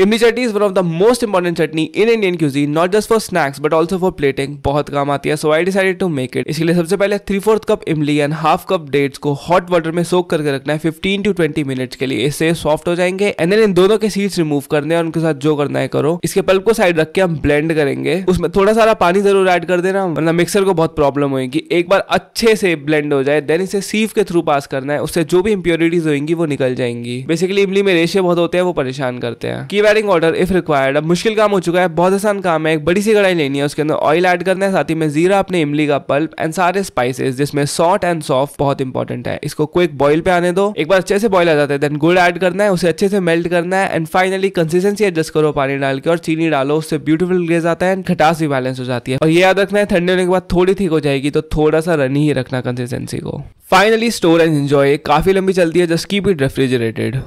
Imli chutney is one of the most important chutney in Indian cuisine not just for snacks but also for plating बहुत काम आती है so I decided to make it इसके लिए सबसे पहले three fourth cup इमली and half cup dates को हॉट वाटर में सोक करके रखना है फिफ्टीन टू ट्वेंटी मिनट्स के लिए। इससे सॉफ्ट हो जाएँगे एंड देन इन दोनों के सीड्स रिमूव करने और उनके साथ जो करना है करो। इसके पल्प को साइड रख के हम ब्लेंड करेंगे। उसमें थोड़ा सारा पानी ज़रूर ऐड कर देना, वरना मिक्सर को बहुत प्रॉब्लम होगी एक बार अच्छे से ब्लेंड हो जाए देन इसे सीव के थ्रू पास करना है। उससे जो भी इंप्योरिटीज होंगी वो निकल जाएँगी। बेसिकली इमली में रेशे बहुत होते हैं, वो परेशान करते हैं। की ऑर्डर इफ़ रिक्वायर्ड अब मुश्किल काम हो चुका है, बहुत आसान काम है, एक बड़ी सी कढ़ाई लेनी है, उसके अंदर ऑयल ऐड करना है, साथ ही में जीरा, अपने इमली का पल्प एंड सारे स्पाइसेस जिसमें सॉल्ट एंड सॉफ्ट बहुत इंपॉर्टेंट है। इसको क्विक बॉईल पे आने दो। एक बार अच्छे से बॉइल आ जाता है देन गुड़ ऐड करना है, उसे अच्छे से मेल्ट करना है एंड फाइनली कंसिस्टेंसी एडजस्ट करो पानी डाल के, और चीनी डालो, उससे ब्यूटीफुल ग्लेज आता है एंड खटास भी बैलेंस हो जाती है। और ये याद रखना है, ठंडे होने के बाद थोड़ी ठीक हो जाएगी तो थोड़ा सा रनी ही रखना कंसिस्टेंसी को। फाइनली स्टोर एंड एंजॉय काफ़ी लंबी चलती है जस्ट कीप इट रेफ्रिजरेटेड